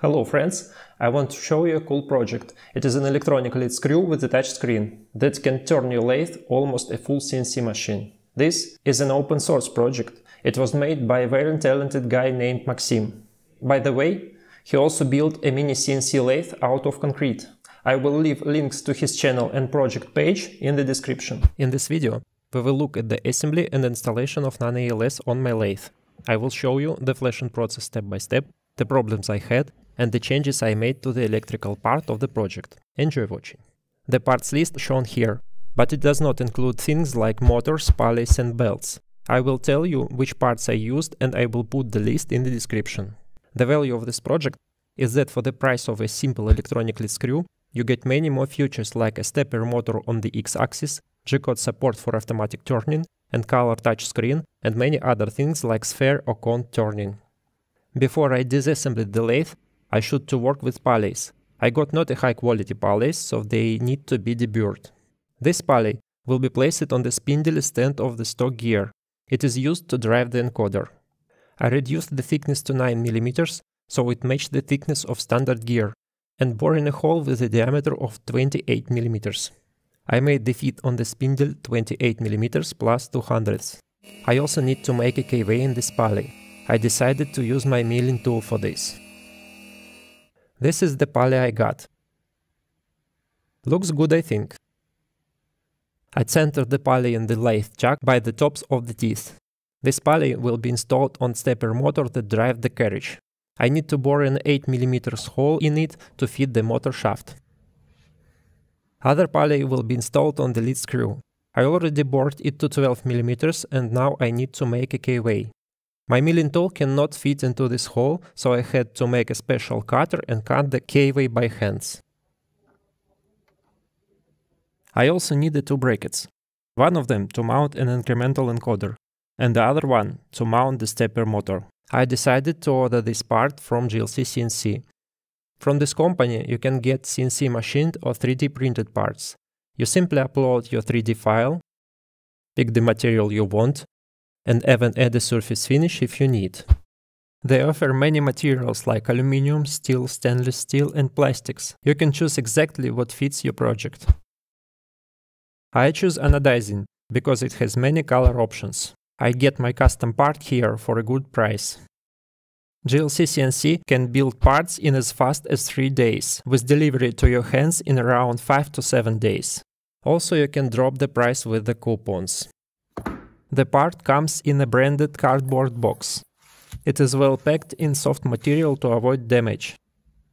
Hello friends, I want to show you a cool project. It is an electronic lead screw with a touch screen that can turn your lathe almost a full CNC machine. This is an open source project. It was made by a very talented guy named Maxim. By the way, he also built a mini CNC lathe out of concrete. I will leave links to his channel and project page in the description. In this video, we will look at the assembly and installation of NanoELS on my lathe. I will show you the flashing process step by step, the problems I had, and the changes I made to the electrical part of the project. Enjoy watching. The parts list shown here, but it does not include things like motors, pulleys and belts. I will tell you which parts I used and I will put the list in the description. The value of this project is that for the price of a simple electronic lead screw, you get many more features like a stepper motor on the X-axis, G-code support for automatic turning, and color touch screen, and many other things like sphere or cone turning. Before I disassembled the lathe, I should to work with pulleys. I got not a high quality pulleys, so they need to be deburred. This pulley will be placed on the spindle stand of the stock gear. It is used to drive the encoder. I reduced the thickness to 9 mm, so it matched the thickness of standard gear, and bore in a hole with a diameter of 28 mm. I made the feet on the spindle 28 mm plus 2 hundredths. I also need to make a keyway in this pulley. I decided to use my milling tool for this. This is the pulley I got. Looks good I think. I centered the pulley in the lathe chuck by the tops of the teeth. This pulley will be installed on stepper motor that drive the carriage. I need to bore an 8mm hole in it to fit the motor shaft. Other pulley will be installed on the lead screw. I already bored it to 12mm and now I need to make a keyway. My milling tool cannot fit into this hole, so I had to make a special cutter and cut the keyway by hands. I also needed two brackets. One of them to mount an incremental encoder, and the other one to mount the stepper motor. I decided to order this part from JLC CNC. From this company you can get CNC machined or 3D printed parts. You simply upload your 3D file, pick the material you want, and even add a surface finish if you need. They offer many materials like aluminum, steel, stainless steel and plastics. You can choose exactly what fits your project. I choose anodizing because it has many color options. I get my custom part here for a good price. JLC CNC can build parts in as fast as 3 days, with delivery to your hands in around 5 to 7 days. Also you can drop the price with the coupons. The part comes in a branded cardboard box. It is well packed in soft material to avoid damage.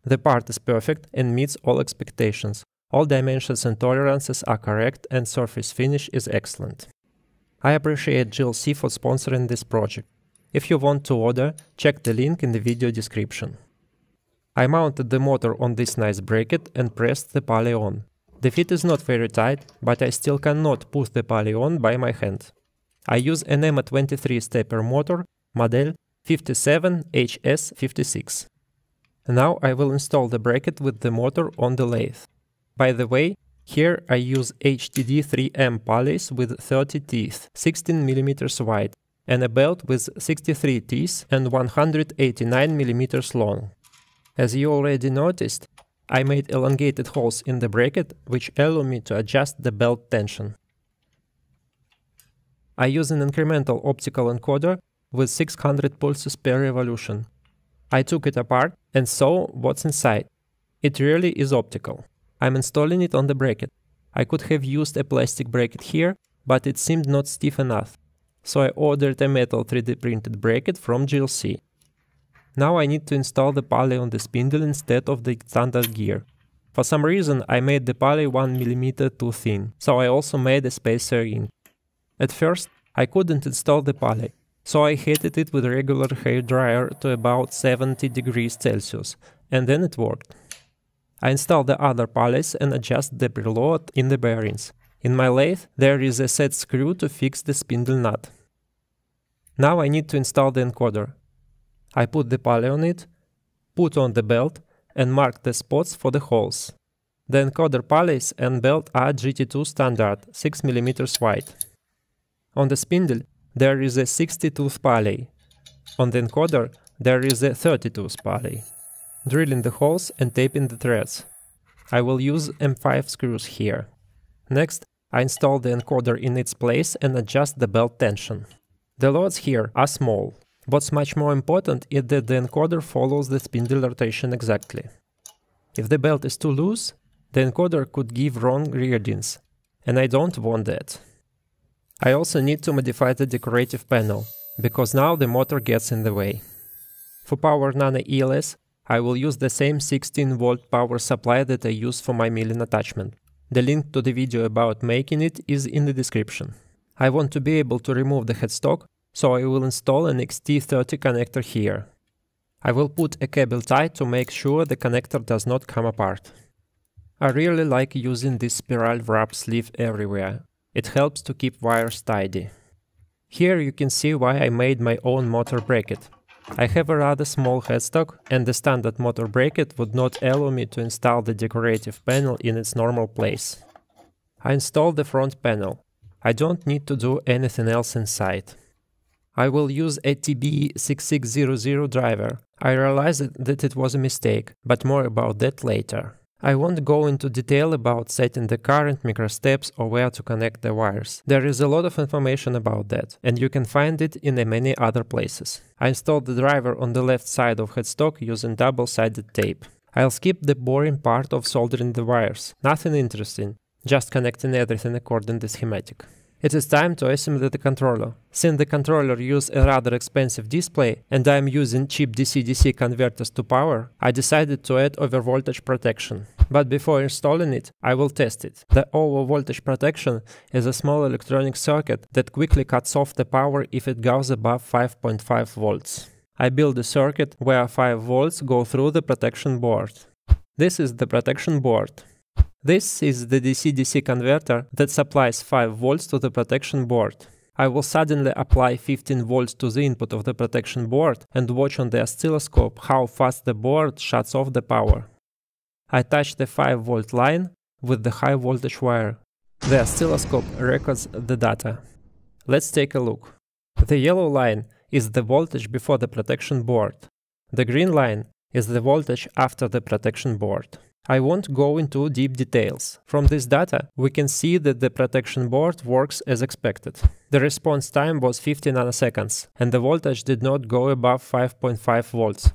The part is perfect and meets all expectations. All dimensions and tolerances are correct and surface finish is excellent. I appreciate JLC for sponsoring this project. If you want to order, check the link in the video description. I mounted the motor on this nice bracket and pressed the pulley on. The fit is not very tight, but I still cannot push the pulley on by my hand. I use a NEMA 23 stepper motor, model 57HS56. Now I will install the bracket with the motor on the lathe. By the way, here I use HTD3M pulleys with 30 teeth, 16 mm wide, and a belt with 63 teeth and 189 mm long. As you already noticed, I made elongated holes in the bracket which allow me to adjust the belt tension. I use an incremental optical encoder with 600 pulses per revolution. I took it apart and saw what's inside. It really is optical. I'm installing it on the bracket. I could have used a plastic bracket here, but it seemed not stiff enough. So I ordered a metal 3D printed bracket from JLC. Now I need to install the pulley on the spindle instead of the standard gear. For some reason I made the pulley 1mm too thin, so I also made a spacer in. At first, I couldn't install the pulley, so I heated it with a regular hair dryer to about 70 degrees Celsius, and then it worked. I installed the other pulleys and adjust the preload in the bearings. In my lathe, there is a set screw to fix the spindle nut. Now I need to install the encoder. I put the pulley on it, put on the belt, and mark the spots for the holes. The encoder pulleys and belt are GT2 standard, 6mm wide. On the spindle, there is a 60 tooth pulley. On the encoder, there is a 30 tooth pulley. drilling the holes and taping the threads. I will use M5 screws here. Next, I install the encoder in its place and adjust the belt tension. The loads here are small. What's much more important is that the encoder follows the spindle rotation exactly. If the belt is too loose, the encoder could give wrong readings, and I don't want that. I also need to modify the decorative panel, because now the motor gets in the way. For Power Nano ELS, I will use the same 16 volt power supply that I use for my milling attachment. The link to the video about making it is in the description. I want to be able to remove the headstock, so I will install an XT30 connector here. I will put a cable tie to make sure the connector does not come apart. I really like using this spiral wrap sleeve everywhere. It helps to keep wires tidy. Here you can see why I made my own motor bracket. I have a rather small headstock and the standard motor bracket would not allow me to install the decorative panel in its normal place. I installed the front panel. I don't need to do anything else inside. I will use a TB6600 driver. I realized that it was a mistake, but more about that later. I won't go into detail about setting the current microsteps or where to connect the wires. There is a lot of information about that, and you can find it in many other places. I installed the driver on the left side of headstock using double-sided tape. I'll skip the boring part of soldering the wires, nothing interesting, just connecting everything according to the schematic. It is time to assemble the controller. Since the controller uses a rather expensive display and I am using cheap DC-DC converters to power, I decided to add overvoltage protection. But before installing it, I will test it. The overvoltage protection is a small electronic circuit that quickly cuts off the power if it goes above 5.5 volts. I build a circuit where 5 volts go through the protection board. This is the protection board. This is the DC-DC converter that supplies 5 volts to the protection board. I will suddenly apply 15 volts to the input of the protection board and watch on the oscilloscope how fast the board shuts off the power. I touch the 5 volt line with the high voltage wire. The oscilloscope records the data. Let's take a look. The yellow line is the voltage before the protection board. The green line is the voltage after the protection board. I won't go into deep details. From this data, we can see that the protection board works as expected. The response time was 50 nanoseconds, and the voltage did not go above 5.5 volts.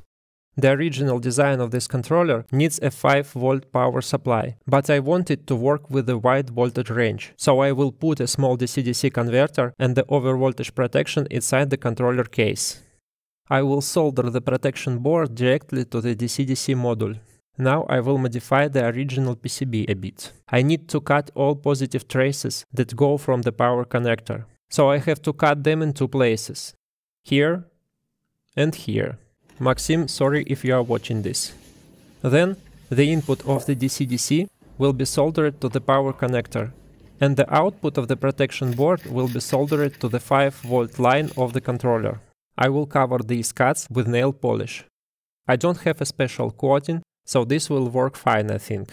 The original design of this controller needs a 5 volt power supply, but I want it to work with a wide voltage range, so I will put a small DC-DC converter and the overvoltage protection inside the controller case. I will solder the protection board directly to the DC-DC module. Now I will modify the original PCB a bit. I need to cut all positive traces that go from the power connector. So I have to cut them in two places. Here and here. Maxim, sorry if you are watching this. Then the input of the DC-DC will be soldered to the power connector and the output of the protection board will be soldered to the 5 volt line of the controller. I will cover these cuts with nail polish. I don't have a special coating, so this will work fine, I think.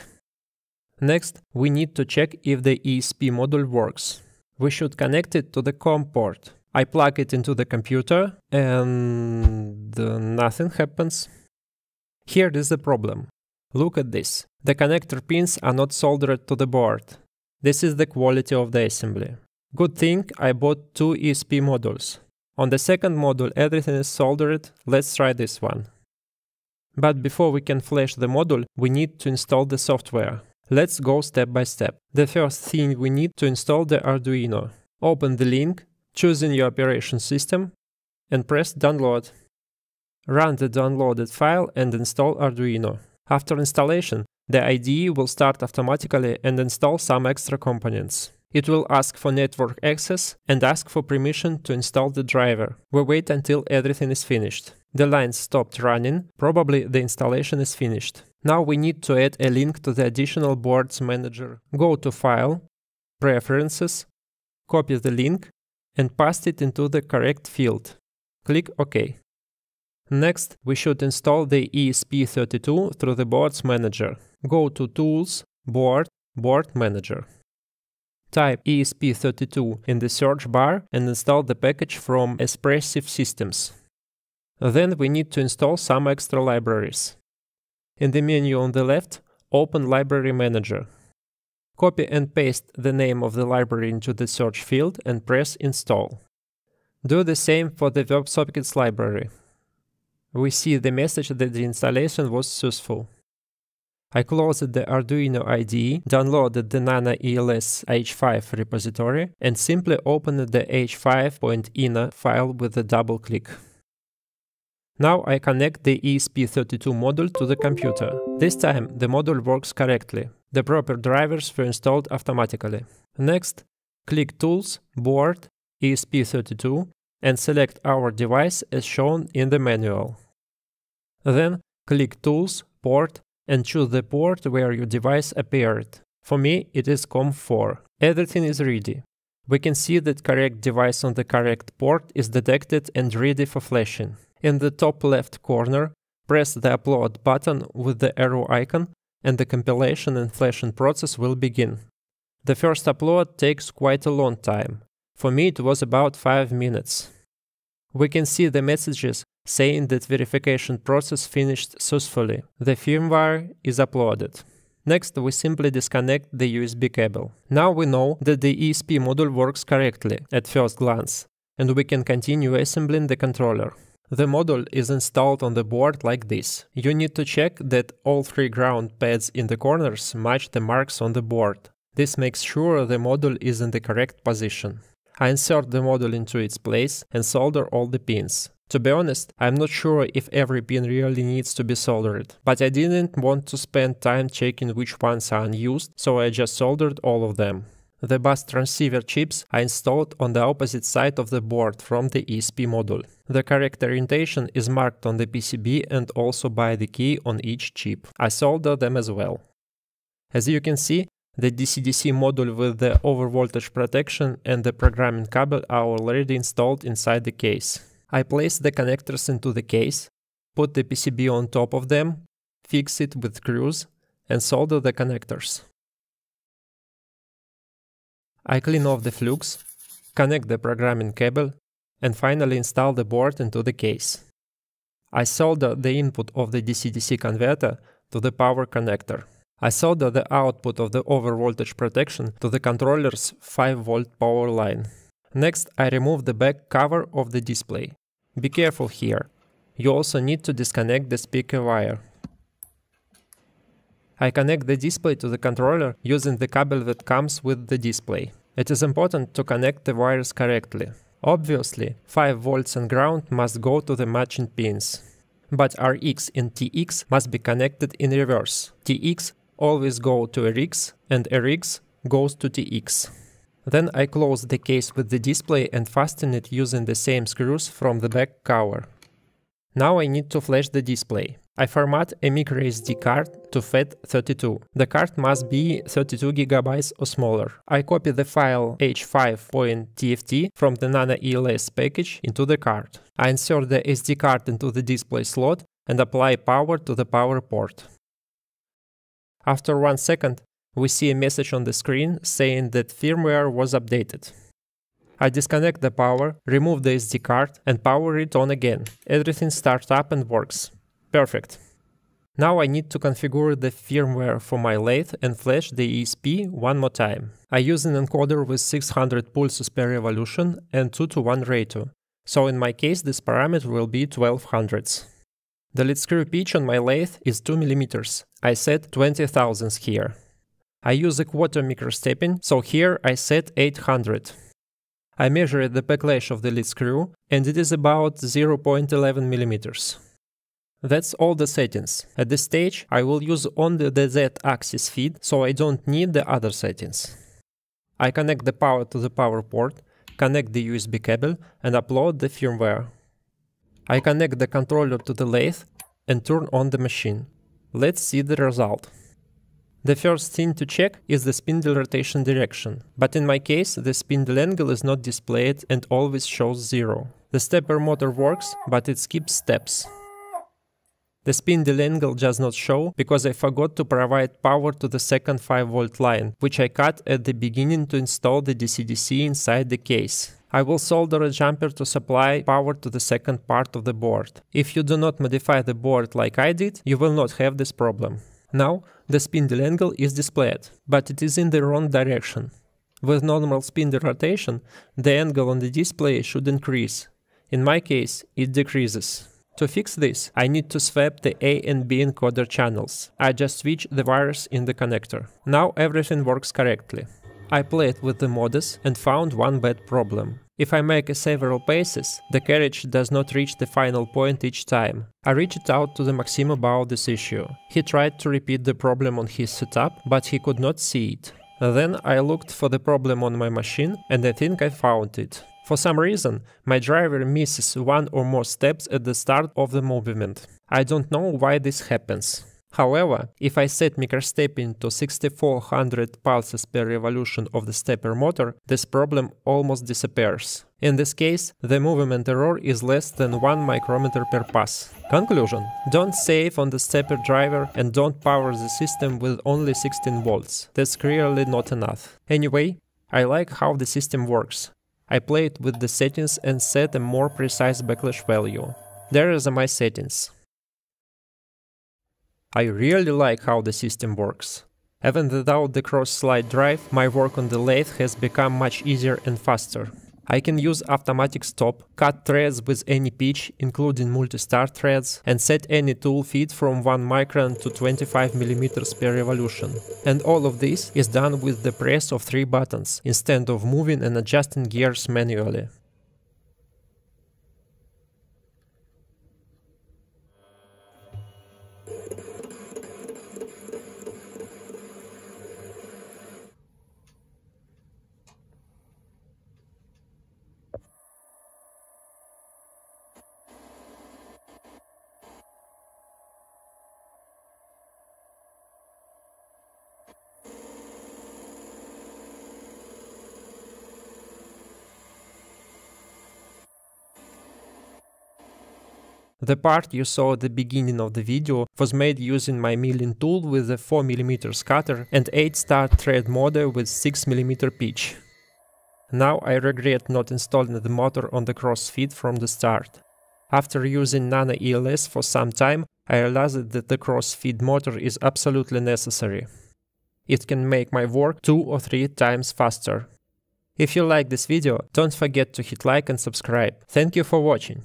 Next, we need to check if the ESP module works. We should connect it to the COM port. I plug it into the computer and nothing happens. Here is the problem. Look at this. The connector pins are not soldered to the board. This is the quality of the assembly. Good thing I bought two ESP modules. On the second module everything is soldered, let's try this one. But before we can flash the module, we need to install the software. Let's go step by step. The first thing we need to install the Arduino. Open the link, choosing your operation system, and press download. Run the downloaded file and install Arduino. After installation, the IDE will start automatically and install some extra components. It will ask for network access and ask for permission to install the driver. We wait until everything is finished. The line stopped running, probably the installation is finished. Now we need to add a link to the additional boards manager. Go to File, Preferences, copy the link and paste it into the correct field. Click OK. Next, we should install the ESP32 through the boards manager. Go to Tools, Board, Board Manager. Type ESP32 in the search bar and install the package from Espressif Systems. Then we need to install some extra libraries. In the menu on the left, open Library Manager. Copy and paste the name of the library into the search field and press Install. Do the same for the WebSockets library. We see the message that the installation was successful. I closed the Arduino IDE, downloaded the Nano ELS H5 repository, and simply opened the h5.ino file with a double click. Now I connect the ESP32 module to the computer. This time the module works correctly. The proper drivers were installed automatically. Next, click Tools, Board, ESP32 and select our device as shown in the manual. Then click Tools, Port and choose the port where your device appeared. For me, it is COM4. Everything is ready. We can see that correct device on the correct port is detected and ready for flashing. In the top left corner, press the upload button with the arrow icon and the compilation and flashing process will begin. The first upload takes quite a long time. For me it was about 5 minutes. We can see the messages saying that verification process finished successfully. The firmware is uploaded. Next, we simply disconnect the USB cable. Now we know that the ESP module works correctly at first glance, and we can continue assembling the controller. The module is installed on the board like this. You need to check that all three ground pads in the corners match the marks on the board. This makes sure the module is in the correct position. I insert the module into its place and solder all the pins. To be honest, I'm not sure if every pin really needs to be soldered, but I didn't want to spend time checking which ones are unused, so I just soldered all of them. The bus transceiver chips are installed on the opposite side of the board from the ESP module. The correct orientation is marked on the PCB and also by the key on each chip. I solder them as well. As you can see, the DC-DC module with the overvoltage protection and the programming cable are already installed inside the case. I place the connectors into the case, put the PCB on top of them, fix it with screws, and solder the connectors. I clean off the flux, connect the programming cable, and finally install the board into the case. I solder the input of the DC-DC converter to the power connector. I solder the output of the overvoltage protection to the controller's 5V power line. Next, I remove the back cover of the display. Be careful here. You also need to disconnect the speaker wire. I connect the display to the controller using the cable that comes with the display. It is important to connect the wires correctly. Obviously, 5 volts and ground must go to the matching pins. But RX and TX must be connected in reverse. TX always go to RX and RX goes to TX. Then I close the case with the display and fasten it using the same screws from the back cover. Now I need to flash the display. I format a microSD card to FAT32. The card must be 32GB or smaller. I copy the file h5.tft from the Nano ELS package into the card. I insert the SD card into the display slot and apply power to the power port. After one second, we see a message on the screen saying that firmware was updated. I disconnect the power, remove the SD card and power it on again. Everything starts up and works. Perfect. Now I need to configure the firmware for my lathe and flash the ESP one more time. I use an encoder with 600 pulses per revolution and 2 to 1 ratio, so in my case this parameter will be 1200. The lead screw pitch on my lathe is 2 mm. I set 20 thousandths here. I use a quarter microstepping, so here I set 800. I measure the backlash of the lead screw and it is about 0.11 mm. That's all the settings. At this stage I will use only the Z-axis feed, so I don't need the other settings. I connect the power to the power port, connect the USB cable and upload the firmware. I connect the controller to the lathe and turn on the machine. Let's see the result. The first thing to check is the spindle rotation direction, but in my case the spindle angle is not displayed and always shows zero. The stepper motor works, but it skips steps. The spindle angle does not show because I forgot to provide power to the second 5 volt line, which I cut at the beginning to install the DC-DC inside the case. I will solder a jumper to supply power to the second part of the board. If you do not modify the board like I did, you will not have this problem. Now, the spindle angle is displayed, but it is in the wrong direction. With normal spindle rotation, the angle on the display should increase. In my case, it decreases. To fix this, I need to swap the A and B encoder channels. I just switch the wires in the connector. Now everything works correctly. I played with the modes and found one bad problem. If I make several passes, the carriage does not reach the final point each time. I reached out to the Maxim about this issue. He tried to repeat the problem on his setup, but he could not see it. Then I looked for the problem on my machine and I think I found it. For some reason, my driver misses one or more steps at the start of the movement. I don't know why this happens. However, if I set microstepping to 6400 pulses per revolution of the stepper motor, this problem almost disappears. In this case, the movement error is less than 1 micrometer per pass. Conclusion. Don't save on the stepper driver and don't power the system with only 16 volts. That's clearly not enough. Anyway, I like how the system works. I played with the settings and set a more precise backlash value. There are my settings. I really like how the system works. Even without the cross-slide drive, my work on the lathe has become much easier and faster. I can use automatic stop, cut threads with any pitch, including multi-start threads, and set any tool feed from 1 micron to 25 mm per revolution. And all of this is done with the press of three buttons, instead of moving and adjusting gears manually. The part you saw at the beginning of the video was made using my milling tool with a 4mm cutter and 8-start thread motor with 6mm pitch. Now I regret not installing the motor on the cross feed from the start. After using Nano ELS for some time, I realized that the cross feed motor is absolutely necessary. It can make my work two or three times faster. If you like this video, don't forget to hit like and subscribe. Thank you for watching.